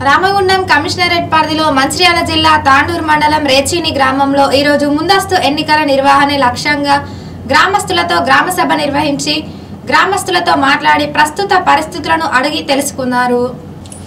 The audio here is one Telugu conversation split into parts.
రామగుండం కమిషనరేట్ పరిధిలో మంచిర్యాల జిల్లా తాండూరు మండలం రేచీని గ్రామంలో ఈరోజు ముందస్తు ఎన్నికల నిర్వహణ లక్ష్యంగా గ్రామస్తులతో గ్రామసభ నిర్వహించి గ్రామస్తులతో మాట్లాడి ప్రస్తుత పరిస్థితులను అడిగి తెలుసుకున్నారు.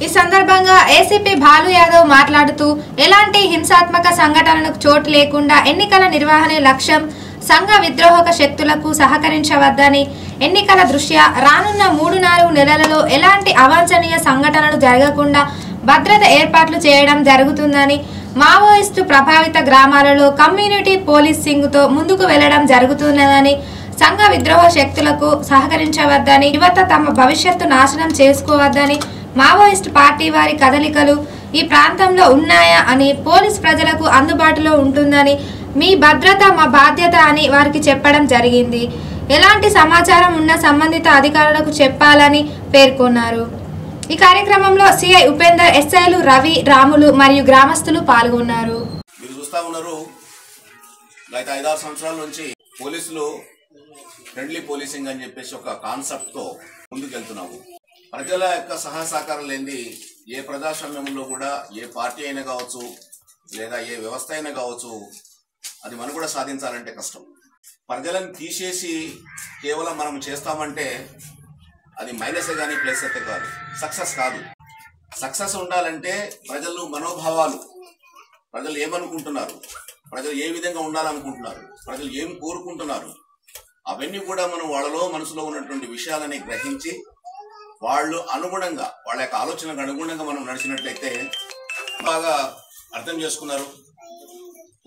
ఈ సందర్భంగా ఏసీపీ భాలు యాదవ్ మాట్లాడుతూ ఎలాంటి హింసాత్మక సంఘటనలకు చోటు లేకుండా ఎన్నికల నిర్వహణ లక్ష్యం సంఘ విద్రోహక శక్తులకు సహకరించవద్దని ఎన్నికల దృష్ట్యా రానున్న మూడు నాలుగు నెలలలో ఎలాంటి అవాంఛనీయ సంఘటనలు జరగకుండా భద్రత ఏర్పాట్లు చేయడం జరుగుతుందని మావోయిస్టు ప్రభావిత గ్రామాలలో కమ్యూనిటీ పోలీసింగ్తో ముందుకు వెళ్ళడం జరుగుతున్నదని సంఘ విద్రోహ శక్తులకు సహకరించవద్దని యువత తమ భవిష్యత్తు నాశనం చేసుకోవద్దని మావోయిస్టు పార్టీ వారి కదలికలు ఈ ప్రాంతంలో ఉన్నాయా అని పోలీస్ ప్రజలకు అందుబాటులో ఉంటుందని మీ భద్రత మా బాధ్యత అని వారికి చెప్పడం జరిగింది. ఎలాంటి సమాచారం ఉన్న సంబంధిత అధికారులకు చెప్పాలని పేర్కొన్నారు. ఈ కార్యక్రమంలో సిఐ ఉపేందర్ ఎస్ఐలు రవి రాములు మరియు గ్రామస్తులు పాల్గొన్నారు. మీరు చూస్తా ఉన్నారు గత ఐదారు సంవత్సరాల నుంచి పోలీసులు ఫ్రెండ్లీ పోలీసింగ్ అని చెప్పేసి ఒక కాన్సెప్ట్తో ముందుకెళ్తున్నాము. ప్రజల యొక్క సహాయ సహకారం లేని ఏ ప్రజాస్వామ్యంలో కూడా ఏ పార్టీ అయినా కావచ్చు లేదా ఏ వ్యవస్థ అయినా కావచ్చు అది మనం కూడా సాధించాలంటే కష్టం. ప్రజలను తీసేసి కేవలం మనం చేస్తామంటే అది మైనస్ కానీ ప్లస్ అయితే కాదు. సక్సెస్ కాదు. సక్సెస్ ఉండాలంటే ప్రజలు మనోభావాలు. ప్రజలు ఏమనుకుంటున్నారు? ప్రజలు ఏ విధంగా ఉండాలనుకుంటున్నారు? ప్రజలు ఏం కోరుకుంటున్నారు? అవన్నీ కూడా మనం వాళ్ళలో మనసులో ఉన్నటువంటి విషయాలని గ్రహించి వాళ్ళు అనుగుణంగా వాళ్ళ యొక్క ఆలోచనకు అనుగుణంగా మనం నడిచినట్లయితే బాగా అర్థం చేసుకున్నారు.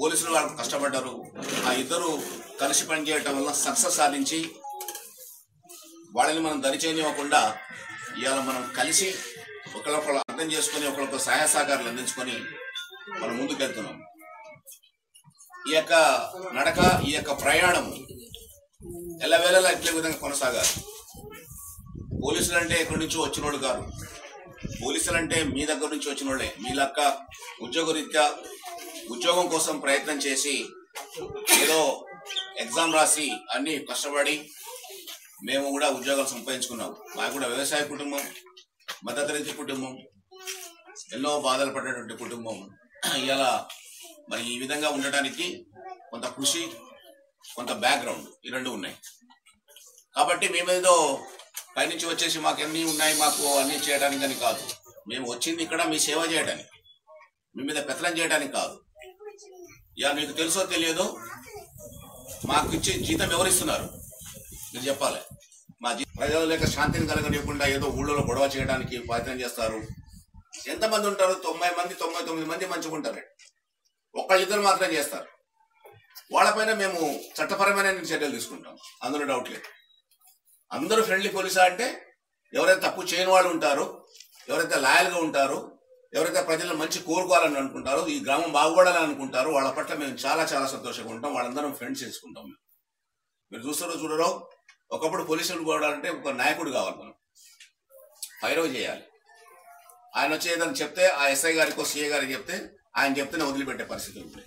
పోలీసులు వాళ్ళకు కష్టపడ్డారు. ఆ ఇద్దరు కలిసి పనిచేయటం వల్ల సక్సెస్ సాధించి వాళ్ళని మనం దరిచేయనివ్వకుండా ఇవాళ మనం కలిసి ఒకళ్ళొకళ్ళు అర్థం చేసుకొని ఒకళ్ళొక సహాయ సహకారాలు అందించుకొని మనం ముందుకెళ్తున్నాం. ఈ యొక్క నడక ఈ యొక్క ప్రయాణం ఎల్లవేళలా ఇట్లే విధంగా కొనసాగాలి. పోలీసులు అంటే ఎక్కడి నుంచో వచ్చిన వాళ్ళు కాదు. పోలీసులు అంటే మీ దగ్గర నుంచి వచ్చిన వాళ్ళే మీ లక్క ఉద్యోగరీత్యా ఉద్యోగం కోసం ప్రయత్నం చేసి ఏదో ఎగ్జామ్ రాసి అన్ని కష్టపడి మేము కూడా ఉద్యోగాలు సంపాదించుకున్నాం. మాకు కూడా వ్యవసాయ కుటుంబం మధ్యతరగతి కుటుంబం ఎన్నో బాధలు పడేటువంటి కుటుంబం. ఇలా మరి ఈ విధంగా ఉండటానికి కొంత కృషి కొంత బ్యాక్గ్రౌండ్ ఈ రెండు ఉన్నాయి. కాబట్టి మేమేదో పైనుంచి వచ్చేసి మాకు ఎన్ని ఉన్నాయి మాకు అన్ని చేయడానికి అని కాదు. మేము వచ్చింది ఇక్కడ మీ సేవ చేయడానికి మీ మీద పెత్తనం చేయడానికి కాదు. ఇక మీకు తెలుసో తెలియదో మాకు ఇచ్చే జీతం ఎవరిస్తున్నారు చెప్పాలి. మా ప్రజలు ప్రజల లేక శాంతిని కలగనివ్వకుండా ఏదో ఊళ్ళో గొడవ చేయడానికి ప్రయత్నం చేస్తారు. ఎంతమంది ఉంటారు? తొంభై మంది తొంభై తొమ్మిది మంది మంచిగా ఉంటారు. ఒక్కళ్ళిద్దరు మాత్రం చేస్తారు. వాళ్ళపైన మేము చట్టపరమైన చర్యలు తీసుకుంటాం. అందులో డౌట్ లేదు. అందరూ ఫ్రెండ్లీ పోలీసా అంటే ఎవరైతే తప్పు చేయని వాళ్ళు ఉంటారో ఎవరైతే లాయల్గా ఉంటారో ఎవరైతే ప్రజలను మంచి కోరుకోవాలని అనుకుంటారో ఈ గ్రామం బాగుపడాలని అనుకుంటారో వాళ్ళ పట్ల మేము చాలా చాలా సంతోషంగా ఉంటాం. వాళ్ళందరం ఫ్రెండ్స్ చేసుకుంటాం మేము. మీరు చూస్తారో చూడరో ఒకప్పుడు పోలీసులు పోవాలంటే ఒక నాయకుడు కావాలి మనం. ఫైరవ్ చేయాలి. ఆయన వచ్చి ఏదైనా చెప్తే ఆ ఎస్ఐ గారికో సిఐ గారికి చెప్తే ఆయన చెప్తేనే వదిలిపెట్టే పరిస్థితులు ఉంటాయి.